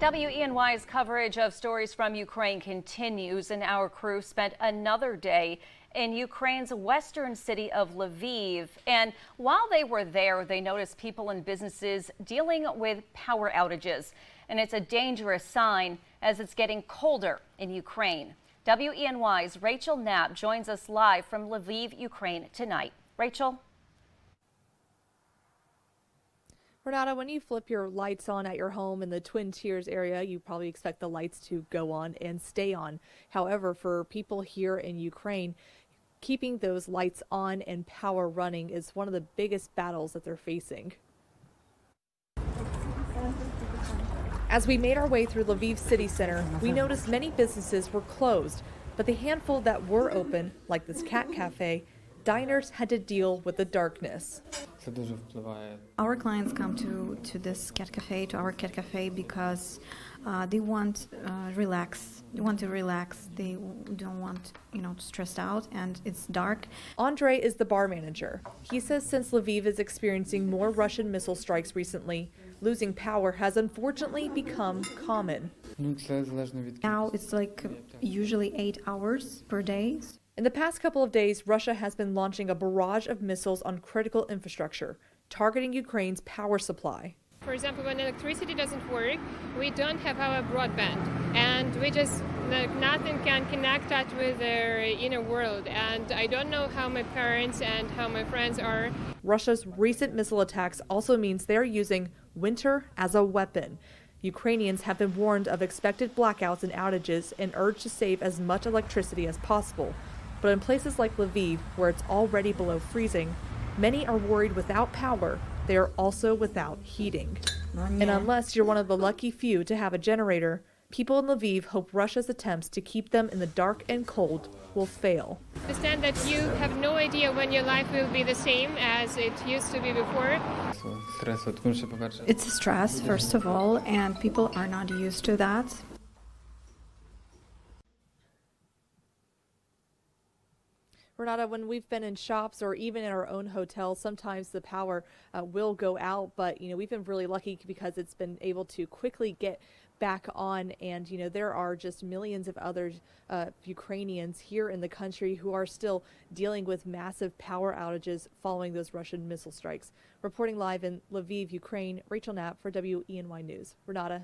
WENY's coverage of stories from Ukraine continues, and our crew spent another day in Ukraine's western city of Lviv. And while they were there, they noticed people and businesses dealing with power outages. And it's a dangerous sign as it's getting colder in Ukraine. WENY's Rachel Knapp joins us live from Lviv, Ukraine tonight. Rachel? Renata, when you flip your lights on at your home in the Twin Tiers area, you probably expect the lights to go on and stay on. However, for people here in Ukraine, keeping those lights on and power running is one of the biggest battles that they're facing. As we made our way through Lviv city center, we noticed many businesses were closed, but the handful that were open, like this cat cafe, diners had to deal with the darkness. Our clients come to, to this cat cafe, to our cat cafe, because uh, they want uh, relax. They want to relax. They don't want, you know, stressed out, and it's dark. Andre is the bar manager. He says since Lviv is experiencing more Russian missile strikes recently, losing power has unfortunately become common. Now it's like usually eight hours per day. In the past couple of days, Russia has been launching a barrage of missiles on critical infrastructure, targeting Ukraine's power supply. For example, when electricity doesn't work, we don't have our broadband, and we just like, nothing can connect us with their inner world. And I don't know how my parents and how my friends are. Russia's recent missile attacks also means they're using winter as a weapon. Ukrainians have been warned of expected blackouts and outages and urged to save as much electricity as possible. But in places like Lviv, where it's already below freezing, many are worried without power, they are also without heating. And unless you're one of the lucky few to have a generator, people in Lviv hope Russia's attempts to keep them in the dark and cold will fail. Understand that you have no idea when your life will be the same as it used to be before. It's a stress, first of all, and people are not used to that. Renata, when we've been in shops or even in our own hotels, sometimes the power uh, will go out, but you know we've been really lucky because it's been able to quickly get back on. And you know there are just millions of other uh, Ukrainians here in the country who are still dealing with massive power outages following those Russian missile strikes. Reporting live in Lviv, Ukraine, Rachel Knapp for WENY News. Renata.